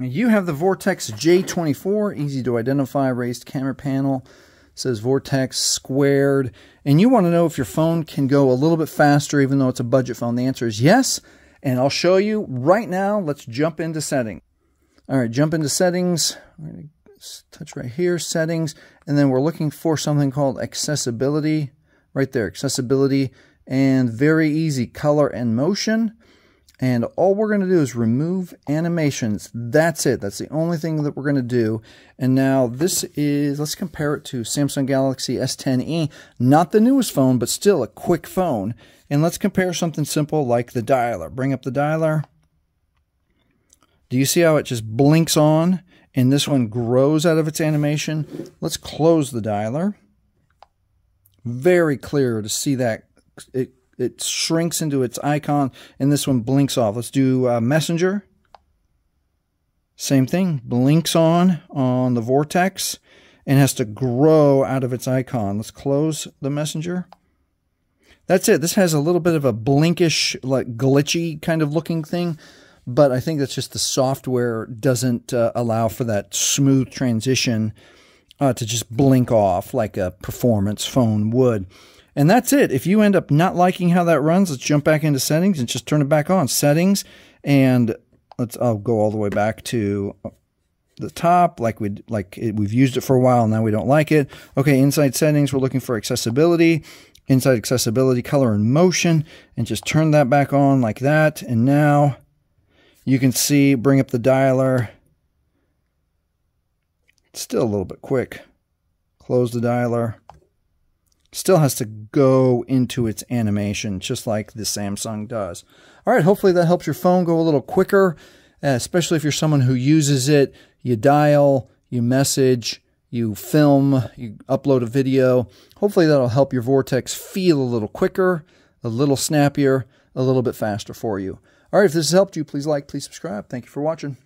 You have the Vortex J24, easy to identify, raised camera panel. It says Vortex squared. And you want to know if your phone can go a little bit faster even though it's a budget phone. The answer is yes. And I'll show you right now. Let's jump into settings. All right, jump into settings. We're going to touch right here, settings. And then we're looking for something called accessibility. Right there, accessibility. And very easy, color and motion. And all we're going to do is remove animations. That's it. That's the only thing that we're going to do. And now this is, let's compare it to Samsung Galaxy S10e. Not the newest phone, but still a quick phone. And let's compare something simple like the dialer. Bring up the dialer. Do you see how it just blinks on and this one grows out of its animation? Let's close the dialer. Very clear to see that it it shrinks into its icon, and this one blinks off. Let's do uh, Messenger. Same thing, blinks on on the vortex and has to grow out of its icon. Let's close the Messenger. That's it. This has a little bit of a blinkish, like glitchy kind of looking thing, but I think that's just the software doesn't uh, allow for that smooth transition uh, to just blink off like a performance phone would. And that's it. If you end up not liking how that runs, let's jump back into settings and just turn it back on. Settings, and let's I'll go all the way back to the top like we like it, we've used it for a while now we don't like it. Okay inside settings we're looking for accessibility inside accessibility color and motion and just turn that back on like that. And now you can see bring up the dialer. It's still a little bit quick. Close the dialer still has to go into its animation just like the Samsung does. All right, hopefully that helps your phone go a little quicker, uh, especially if you're someone who uses it. You dial, you message, you film, you upload a video. Hopefully that'll help your Vortex feel a little quicker, a little snappier, a little bit faster for you. All right, if this has helped you, please like, please subscribe. Thank you for watching.